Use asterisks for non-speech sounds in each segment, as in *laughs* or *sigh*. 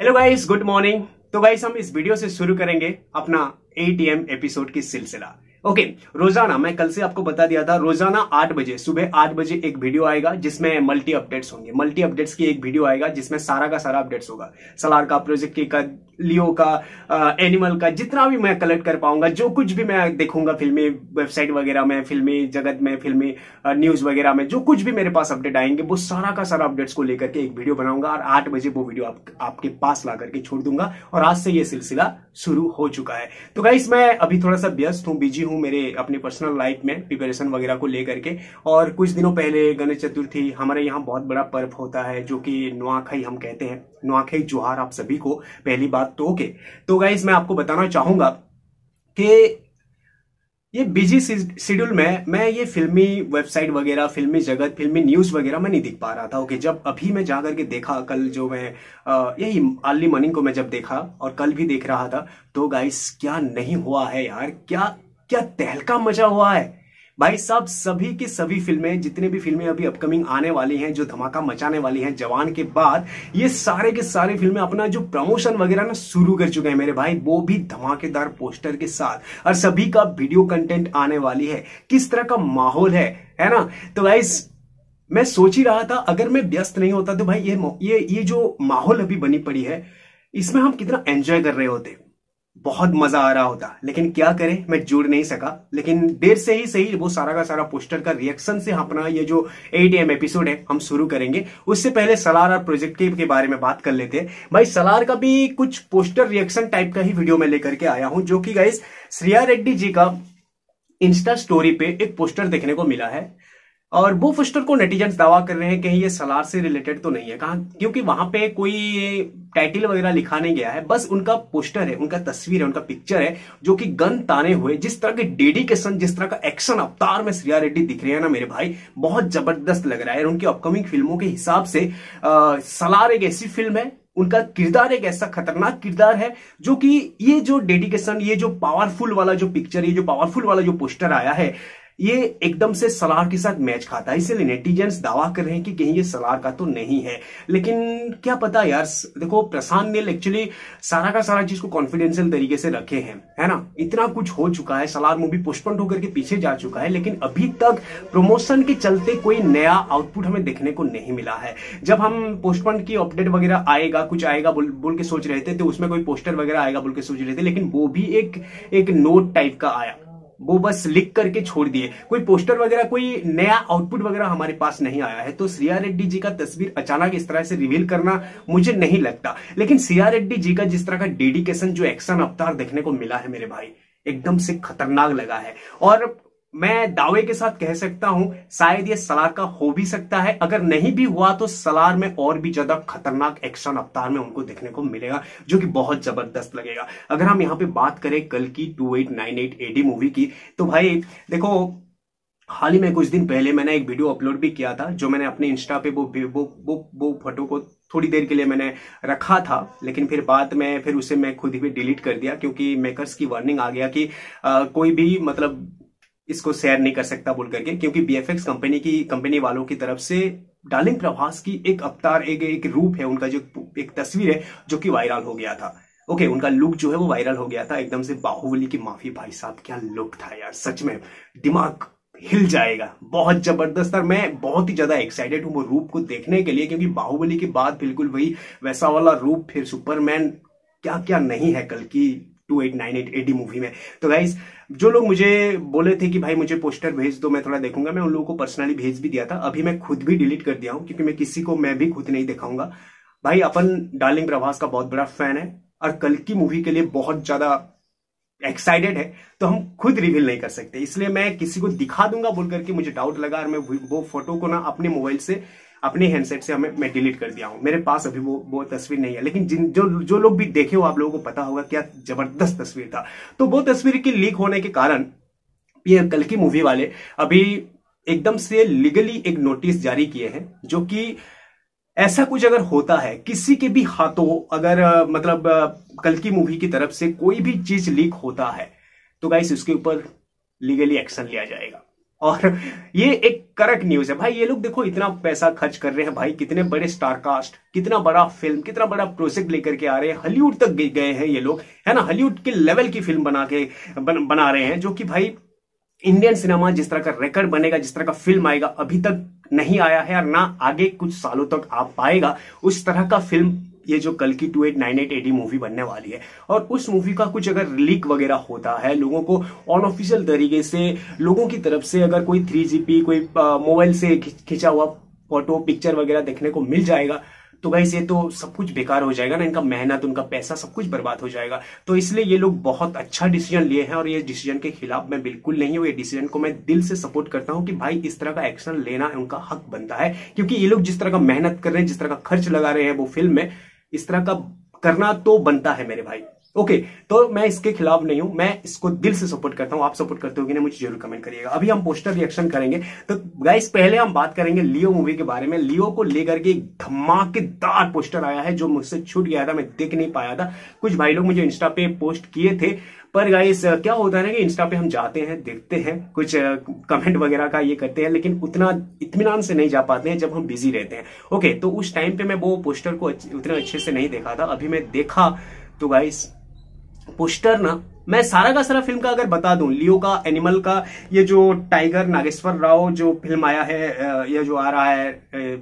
Hello guys good morning तो guys हम इस वीडियो से शुरू करेंगे अपना एटीएम एपिसोड की सिलसिला। ओके okay, रोज़ाना मैं कल से आपको बता दिया था रोज़ाना आठ बजे सुबह आठ बजे एक वीडियो आएगा जिसमें मल्टी अपडेट्स होंगे। मल्टी अपडेट्स की एक वीडियो आएगा जिसमें सारा का सारा अपडेट्स होगा। सलार का प्रोजेक्ट की लियो का आ, एनिमल का जितना भी मैं कलेक्ट कर पाऊँगा जो कुछ भी मैं देखूँगा फिल्मी वेबसाइट वगैरह में फिल्मी जगत में फिल्मी न्यूज़ वगैरह में जो कुछ भी मेरे पास अपडेट आएँगे वो सारा का सारा अपडेट्स को लेकर के एक वीडियो बनाऊँगा और आठ बजे वो वीडियो आप, आपके पास ला करके छोड़ दूँगा। और आज से ये सिलसिला शुरू हो चुका है। तो गाइस मैं अभी थोड़ा सा व्यस्त हूँ बिज़ी हूँ मेरे अपनी पर्सनल लाइफ में प्रिपरेशन वगैरह को लेकर के। और कुछ दिनों पहले गणेश चतुर्थी हमारे यहाँ बहुत बड़ा पर्व होता है, जो कि नुआखाई हम कहते हैं। नुआखाई जोहार आप सभी को पहली बात तो ओके। तो गाइज़ मैं आपको बताना चाहूँगा कि ये बिज़ी शेड्यूल में मैं ये फिल्मी वेबसाइट वगैरह, फिल्मी जगत, फिल्मी न्यूज़ वगैरह मैं नहीं दिख पा रहा था, ओके। जब अभी मैं जाकर के देखा, कल जो मैं यही अर्ली मॉर्निंग को मैं जब देखा और कल भी देख रहा था तो गाइस क्या नहीं हुआ है यार, क्या क्या तहलका मचा हुआ है? भाई साहब, सभी की सभी फ़िल्में, जितने भी फ़िल्में अभी अपकमिंग आने वाली हैं, जो धमाका मचाने वाली हैं, जवान के बाद, ये सारे के सारे फ़िल्में अपना जो प्रमोशन वगैरह ना शुरू कर चुके हैं मेरे भाई, वो भी धमाकेदार पोस्टर के साथ। और सभी का वीडियो कंटेंट आने वाली है। किस तरह का माहौल है है ना? तो भाई मैं सोच ही रहा था, अगर मैं व्यस्त नहीं होता तो भाई ये ये ये जो माहौल अभी बनी पड़ी है, इसमें हम कितना एंजॉय कर रहे होते? बहुत मज़ा आ रहा होता। लेकिन क्या करें? मैं जुड़ नहीं सका। लेकिन देर से ही सही वो सारा का सारा पोस्टर का रिएक्शन से अपना ये जो एटीएम एपिसोड है हम शुरू करेंगे। उससे पहले सलार और प्रोजेक्ट के, बारे में बात कर लेते हैं। भाई सलार का भी कुछ पोस्टर रिएक्शन टाइप का ही वीडियो में लेकर के आया हूँ जो कि गाइस श्रिया रेड्डी जी का इंस्टा स्टोरी पे एक पोस्टर देखने को मिला है। और वो पोस्टर को नेटिजन्स दावा कर रहे हैं कहीं ये सलार से रिलेटेड तो नहीं है। कहा क्योंकि वहाँ पे कोई टाइटल वगैरह लिखा नहीं गया है। बस उनका पोस्टर है उनका तस्वीर है उनका पिक्चर है जो कि गन ताने हुए। जिस तरह के डेडिकेशन जिस तरह का एक्शन अवतार में श्रिया रेड्डी दिख रहे हैं ना मेरे भाई बहुत ज़बरदस्त लग रहा है। उनकी अपकमिंग फ़िल्मों के हिसाब से आ, सलार एक ऐसी फ़िल्म है। उनका किरदार एक ऐसा खतरनाक किरदार है जो कि ये जो डेडिकेशन ये जो पावरफुल वाला जो पिक्चर ये जो पावरफुल वाला जो पोस्टर आया है ये एकदम से सलार के साथ मैच खाता है। इसलिए नेटिजन्स दावा कर रहे हैं कि कहीं ये सलार का तो नहीं है। लेकिन क्या पता यार देखो प्रशांत नील एक्चुअली सारा का सारा चीज़ को कॉन्फिडेंशियल तरीके से रखे हैं है ना? इतना कुछ हो चुका है सलार मूवी पोस्टपोन होकर के पीछे जा चुका है लेकिन अभी तक प्रमोशन के चलते कोई नया आउटपुट हमें देखने को नहीं मिला है। जब हम पोस्टपोन की अपडेट वगैरह आएगा कुछ आएगा बोल, बोल के सोच रहे थे तो उसमें कोई पोस्टर वगैरह आएगा बोल के सोच रहे थे लेकिन वो भी एक एक नोट टाइप का आया। वो बस लिख करके छोड़ दिए। कोई पोस्टर वगैरह, कोई नया आउटपुट वगैरह हमारे पास नहीं आया है। तो सिया रेड्डी जी का तस्वीर अचानक इस तरह से रिवील करना मुझे नहीं लगता। लेकिन सिया रेड्डी जी का जिस तरह का डेडिकेशन जो एक्शन अवतार देखने को मिला है मेरे भाई, एकदम से खतरनाक लगा है। और मैं दावे के साथ कह सकता हूँ शायद ये सलार का हो भी सकता है। अगर नहीं भी हुआ तो सलार में और भी ज़्यादा खतरनाक एक्शन अवतार में उनको देखने को मिलेगा जो कि बहुत ज़बरदस्त लगेगा। अगर हम यहाँ पे बात करें कल की two eight nine eight AD movie की तो भाई देखो हाल ही में कुछ दिन पहले मैंने एक वीडियो अपलोड भी किया था जो मैंने अपने इंस्टा पे वो वो वो वो फ़ोटो को थोड़ी देर के लिए मैंने रखा था लेकिन फिर बाद में फिर उसे मैं खुद ही डिलीट कर दिया क्योंकि मेकर्स की वार्निंग आ गया कि आ, कोई भी मतलब इसको शेयर नहीं कर सकता बोल करके क्योंकि बीएफएक्स कंपनी की कंपनी वालों की तरफ़ से डार्लिंग प्रभास की एक अवतार एक एक रूप है उनका जो एक तस्वीर है जो कि वायरल हो गया था। ओके okay, उनका लुक जो है वो वायरल हो गया था एकदम से बाहुबली की माफ़ी भाई साहब क्या लुक था यार सच में दिमाग हिल जाएगा बहुत ज़बरदस्त। और मैं बहुत ही ज़्यादा एक्साइटेड हूँ वो रूप को देखने के लिए क्योंकि बाहुबली के बाद बिल्कुल वही वैसा वाला रूप फिर सुपरमैन क्या क्या नहीं है कल की two eight nine eight AD movie में। तो गाइज़ जो लोग मुझे बोले थे कि भाई मुझे पोस्टर भेज दो, मैं थोड़ा देखूँगा, मैं उन लोगों को पर्सनली भेज भी दिया था। अभी मैं खुद भी डिलीट कर दिया हूँ, क्योंकि मैं किसी को, मैं भी खुद नहीं दिखाऊँगा। भाई, अपन डार्लिंग प्रभास का बहुत बड़ा फ़ैन है, और कल की मूवी के लिए बहुत ज़्यादा एक्साइटेड है तो हम खुद रिवील नहीं कर सकते। इसलिए मैं किसी को दिखा दूँगा बोल करके मुझे डाउट लगा, और मैं वो फ़ोटो को ना अपने मोबाइल से अपने हैंडसेट से हमें मैं डिलीट कर दिया हूँ। मेरे पास अभी वो वो तस्वीर नहीं है। लेकिन जिन जो जो लोग भी देखे हो, आप लोगों को पता होगा क्या ज़बरदस्त तस्वीर था। तो वो तस्वीर की लीक होने के कारण ये कल की मूवी वाले अभी एकदम से लीगली एक नोटिस जारी किए हैं, जो कि ऐसा कुछ अगर होता है, किसी के भी हाथों, अगर मतलब कल की मूवी की तरफ़ से कोई भी चीज़ लीक होता है तो गाइस उसके ऊपर लीगली एक्शन लिया जाएगा। और ये एक करक न्यूज़ है। भाई ये लोग देखो इतना पैसा खर्च कर रहे हैं भाई कितने बड़े स्टार कास्ट कितना बड़ा फ़िल्म कितना बड़ा प्रोजेक्ट लेकर के आ रहे हैं। हॉलीवुड तक गए हैं ये लोग है ना? हॉलीवुड के लेवल की फ़िल्म बना के बन, बना रहे हैं जो कि भाई इंडियन सिनेमा जिस तरह का रिकॉर्ड बनेगा जिस तरह का फ़िल्म आएगा अभी तक नहीं आया है और ना आगे कुछ सालों तक आ पाएगा। उस तरह का फ़िल्म ये जो कल की two eight nine eight AD movie बनने वाली है। और उस मूवी का कुछ अगर लीक वगैरह होता है, लोगों को ऑफिशियल तरीके से, लोगों की तरफ़ से अगर कोई थ्री जीपी कोई मोबाइल से खिंचा हुआ फ़ोटो पिक्चर वगैरह देखने को मिल जाएगा तो भाई ये तो सब कुछ बेकार हो जाएगा ना, इनका मेहनत, उनका पैसा सब कुछ बर्बाद हो जाएगा। तो इसलिए ये लोग बहुत अच्छा डिसीज़न लिए हैं और ये डिसीज़न के खिलाफ मैं बिल्कुल नहीं हूँ। ये डिसीज़न को मैं दिल से सपोर्ट करता हूँ कि भाई, इस तरह का एक्शन लेना उनका हक बनता है। क्योंकि ये लोग जिस तरह का मेहनत कर रहे हैं, जिस तरह का खर्च लगा रहे हैं वो फ़िल्म में इस तरह का करना तो बनता है मेरे भाई। ओके तो मैं इसके खिलाफ नहीं हूँ, मैं इसको दिल से सपोर्ट करता हूँ, आप सपोर्ट करते हो कि नहीं मुझे ज़रूर कमेंट करिएगा। अभी हम पोस्टर रिएक्शन करेंगे। तो गाइस पहले हम बात करेंगे लियो मूवी के बारे में। लियो को लेकर के एक धमाकेदार पोस्टर आया है, जो मुझसे छूट गया था, मैं देख नहीं पाया था। कुछ भाई लोग मुझे इंस्टा पे पोस्ट किए थे। पर गाइस क्या होता है ना कि इंस्टा पे हम जाते हैं, देखते हैं, कुछ कमेंट वगैरह का ये करते हैं, लेकिन उतना इतमान से नहीं जा पाते हैं जब हम बिज़ी रहते हैं। ओके तो उस टाइम पे मैं वो पोस्टर को उतने अच्छे से नहीं देखा था। अभी मैं देखा तो गाइस पोस्टर ना मैं सारा का सारा फ़िल्म का अगर बता दूँ लियो का एनिमल का, ये जो टाइगर नागेश्वर राव जो फ़िल्म आया है ये जो आ रहा है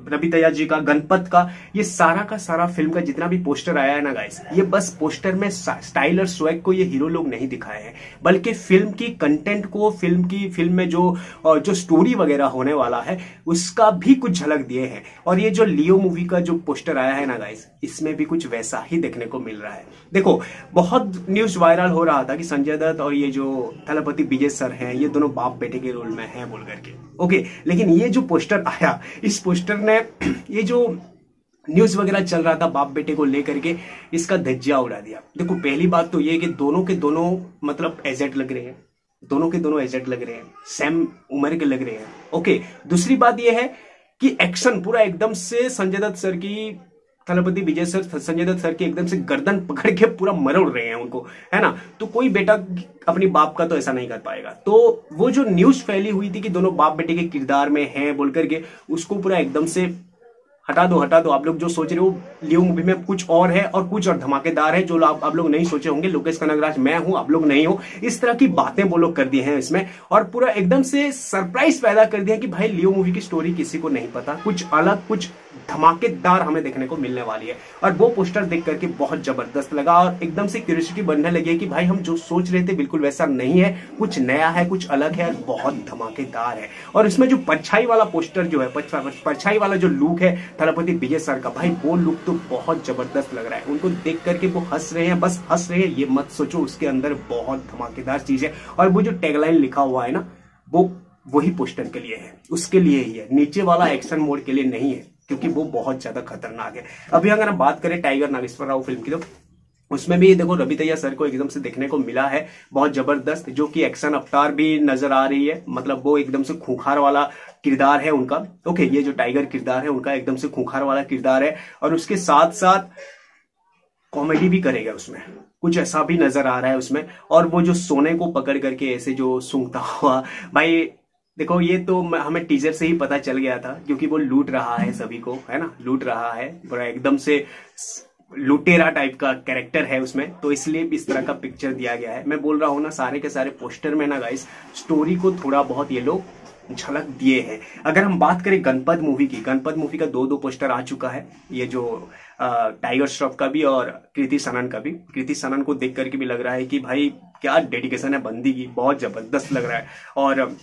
रवि तैया जी का गणपत का, ये सारा का सारा फ़िल्म का जितना भी पोस्टर आया है ना गाइस ये बस पोस्टर में स्टाइल और स्वैग को ये हीरो लोग नहीं दिखाए हैं, बल्कि फ़िल्म की कंटेंट को फ़िल्म की फ़िल्म में जो जो स्टोरी वगैरह होने वाला है, उसका भी कुछ झलक दिए हैं। और ये जो लियो मूवी का जो पोस्टर आया है ना गाइस इसमें भी कुछ वैसा ही देखने को मिल रहा है। देखो, बहुत न्यूज़ वायरल हो रहा था कि संजय दत्त और ये जो थलपति विजय सर हैं, ये दोनों बाप बेटे के रोल में हैं बोल करके। ओके लेकिन ये जो पोस्टर आया, इस पोस्टर ने *clears throat* ये जो न्यूज़ वगैरह चल रहा था बाप बेटे को लेकर के, इसका धज्जिया उड़ा दिया। देखो, पहली बात तो ये कि दोनों के दोनों मतलब एजेट लग रहे हैं। दोनों के दोनों एजेट लग रहे हैं। सेम उम्र के लग रहे हैं। ओके दूसरी बात यह है कि एक्शन पूरा एकदम से संजय दत्त सर की थलपति विजय सर संजय दत्त सर के एकदम से गर्दन पकड़ के पूरा मरोड़ रहे हैं उनको है ना? तो कोई बेटा अपनी बाप का तो ऐसा नहीं कर पाएगा। तो वो जो न्यूज़ फैली हुई थी कि दोनों बाप बेटे के किरदार में हैं बोल करके उसको पूरा एकदम से हटा दो हटा दो। आप लोग जो सोच रहे हो लियो मूवी में कुछ और है और कुछ और धमाकेदार है जो आप, आप लोग नहीं सोचे होंगे। लोकेश कनगराज मैं हूँ आप लोग नहीं हो। इस तरह की बातें वो लोग कर दी हैं इसमें और पूरा एकदम से सरप्राइज़ पैदा कर दिया कि भाई लियो मूवी की स्टोरी किसी को नहीं पता। कुछ अलग कुछ धमाकेदार हमें देखने को मिलने वाली है। और वो पोस्टर देख करके बहुत ज़बरदस्त लगा और एकदम से क्यूरियोसिटी बढ़ने लगी है कि भाई, हम जो सोच रहे थे बिल्कुल वैसा नहीं है। कुछ नया है, कुछ अलग है और बहुत धमाकेदार है। और इसमें जो परछाई वाला पोस्टर जो है परछाई वाला जो लुक है, थलपति विजय सर का, भाई, वो लुक तो बहुत ज़बरदस्त लग रहा है। उनको देख करके वो हंस रहे हैं, बस हंस रहे हैं, ये मत सोचो, उसके अंदर बहुत धमाकेदार चीज़ है। और वो जो टैगलाइन लिखा हुआ है ना, वो वही पोस्टर के लिए है। उसके लिए ही है। नीचे वाला एक्शन मोड के लिए नहीं है। क्योंकि वो बहुत ज़्यादा खतरनाक है। अभी अगर हम बात करें टाइगर नागेश्वर राव फ़िल्म की तो उसमें भी देखो रवि तैया सर को एकदम से देखने को मिला है, बहुत ज़बरदस्त, जो कि एक्शन अवतार भी नज़र आ रही है। मतलब वो एकदम से खूंखार वाला किरदार है उनका। ओके ये जो टाइगर किरदार है, उनका एकदम से खूंखार वाला किरदार है। और उसके साथ साथ कॉमेडी भी करेगा उसमें। कुछ ऐसा भी नज़र आ रहा है उसमें। और वो जो सोने को पकड़ करके ऐसे जो सूंघता हुआ, भाई देखो, ये तो हमें टीजर से ही पता चल गया था, क्योंकि वो लूट रहा है सभी को, है ना? लूट रहा है, पूरा एकदम से लुटेरा टाइप का कैरेक्टर है उसमें तो इसलिए इस तरह का पिक्चर दिया गया है। मैं बोल रहा हूँ ना, सारे के सारे पोस्टर में ना गाइस स्टोरी को थोड़ा बहुत ये लोग झलक दिए हैं। अगर हम बात करें गणपत मूवी की, गणपत मूवी का दो दो पोस्टर आ चुका है, ये जो टाइगर श्रॉफ का भी और कृति सनन का भी। कृति सनन को देख करके भी लग रहा है कि भाई, क्या डेडिकेशन है बंदी की, बहुत ज़बरदस्त लग रहा है। और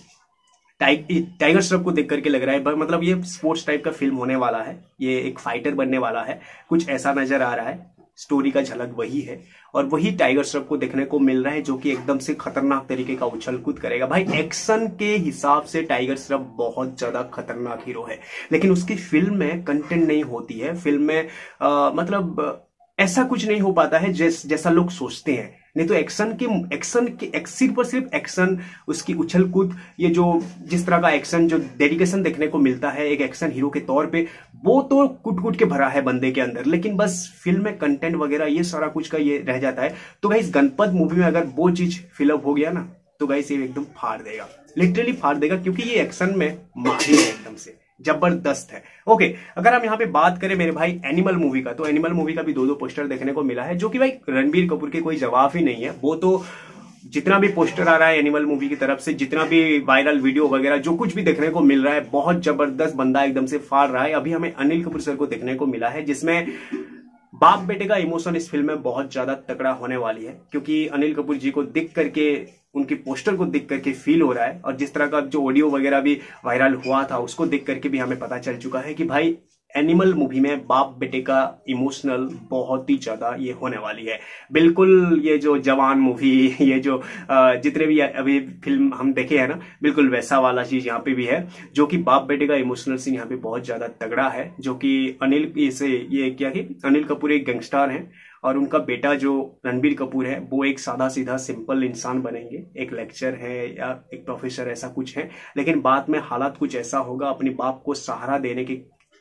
टाइगर श्रॉफ को देख करके लग रहा है मतलब ये स्पोर्ट्स टाइप का फ़िल्म होने वाला है ये एक फाइटर बनने वाला है। कुछ ऐसा नज़र आ रहा है स्टोरी का झलक वही है और वही टाइगर श्रॉफ को देखने को मिल रहा है जो कि एकदम से खतरनाक तरीके का उछल कूद करेगा। भाई एक्शन के हिसाब से टाइगर श्रॉफ बहुत ज़्यादा खतरनाक हीरो है। लेकिन उसकी फ़िल्म में कंटेंट नहीं होती है। फ़िल्म में आ, मतलब ऐसा कुछ नहीं हो पाता है जैस, जैसा लोग सोचते हैं। नहीं तो एक्शन के एक्शन के सिर्फ़ और सिर्फ़ एक्शन, उसकी उछल कूद ये जो, जिस तरह का एक्शन, जो डेडिकेशन देखने को मिलता है, एक एक्शन हीरो के तौर पे, वो तो कुट कुट के भरा है बंदे के अंदर। लेकिन बस फ़िल्म में कंटेंट वगैरह, ये सारा कुछ का ये रह जाता है। तो भाई इस गणपत मूवी में अगर वो चीज़ फिलअप हो गया ना तो गाइस ये एकदम फाड़ देगा। लिटरली फाड़ देगा, क्योंकि ये एक्शन में माहिर है एकदम से। ज़बरदस्त है। ओके अगर हम यहाँ पे बात करें मेरे भाई एनिमल मूवी का तो एनिमल मूवी का भी दो दो पोस्टर देखने को मिला है, जो कि भाई रणबीर कपूर के कोई जवाब ही नहीं है। वो तो जितना भी पोस्टर आ रहा है एनिमल मूवी की तरफ़ से, जितना भी वायरल वीडियो वगैरह, जो कुछ भी देखने को मिल रहा है, बहुत ज़बरदस्त बंदा एकदम से फाड़ रहा है। अभी हमें अनिल कपूर सर को देखने को मिला है, जिसमें बाप बेटे का इमोशन इस फ़िल्म में बहुत ज़्यादा तकड़ा होने वाली है, क्योंकि अनिल कपूर जी को दिख करके, उनकी पोस्टर को देख करके फील हो रहा है, और जिस तरह का जो ऑडियो वगैरह भी वायरल हुआ था, उसको देख करके भी हमें पता चल चुका है कि भाई एनिमल मूवी में बाप बेटे का इमोशनल बहुत ही ज़्यादा ये होने वाली है। बिल्कुल ये जो जवान मूवी, *laughs* ये जो जितने भी अभी फ़िल्म हम देखे हैं ना, बिल्कुल वैसा वाला चीज़ यहाँ पे भी है, जो कि बाप बेटे का इमोशनल सीन यहाँ पे बहुत ज़्यादा तगड़ा है, जो कि अनिल इसे ये क्या कि अनिल कपूर एक गैंगस्टार है और उनका बेटा जो रणबीर कपूर है, वो एक सादा सीधा सिंपल इंसान बनेंगे, एक लेक्चर है या एक प्रोफेसर, ऐसा कुछ है। लेकिन बाद में हालात कुछ ऐसा होगा, अपने बाप को सहारा देने के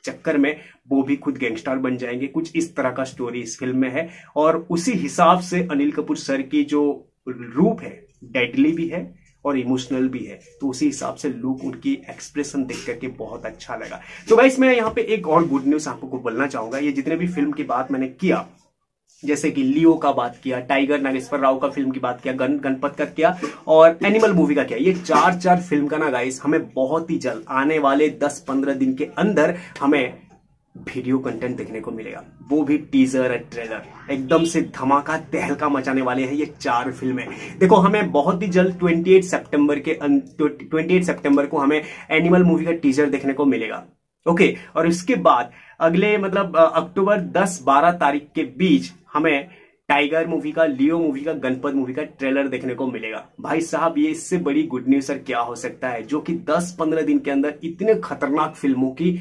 चक्कर में वो भी खुद गैंगस्टर बन जाएँगे। कुछ इस तरह का स्टोरी इस फ़िल्म में है। और उसी हिसाब से अनिल कपूर सर की जो रूप है डेडली भी है और इमोशनल भी है तो उसी हिसाब से लुक उनकी एक्सप्रेशन देख करके बहुत अच्छा लगा। तो भाई मैं यहाँ पे एक और गुड न्यूज़ आपको बोलना चाहूँगा। ये जितने भी फ़िल्म की बात मैंने किया जैसे कि लियो का बात किया, टाइगर नागेश्वर राव का फ़िल्म की बात किया, गन, गणपत का किया, और एनिमल मूवी का किया। ये चार चार फ़िल्म का ना गाइस हमें बहुत ही जल्द, आने वाले 10-15 दिन के अंदर हमें वीडियो कंटेंट देखने को मिलेगा। वो भी टीजर और ट्रेलर एकदम से धमाका, तहलका मचाने वाले हैं ये चार फ़िल्में देखो, हमें बहुत ही जल्द 28 सितंबर के 28 सितंबर को हमें एनिमल मूवी का टीजर देखने को मिलेगा। ओके और इसके बाद अगले मतलब अक्टूबर 10-12 तारीख के बीच हमें टाइगर मूवी का, लियो मूवी का, गणपत मूवी का ट्रेलर देखने को मिलेगा। भाई साहब, ये इससे बड़ी गुड न्यूज़ सर क्या हो सकता है? जो कि 10-15 दिन के अंदर इतने खतरनाक फ़िल्मों की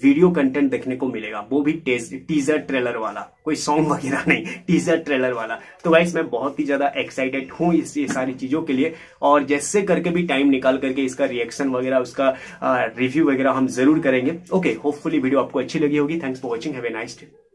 वीडियो कंटेंट देखने को मिलेगा। वो भी टीजर ट्रेलर वाला। कोई सॉन्ग वगैरह नहीं टीजर ट्रेलर वाला। तो वाइस मैं बहुत ही ज़्यादा एक्साइटेड हूँ इस, ये सारी चीज़ों के लिए। और जैसे करके भी टाइम निकाल करके इसका रिएक्शन वगैरह, उसका रिव्यू वगैरह हम ज़रूर करेंगे। ओके होपफुली वीडियो आपको अच्छी लगी होगी। Thanks for watching have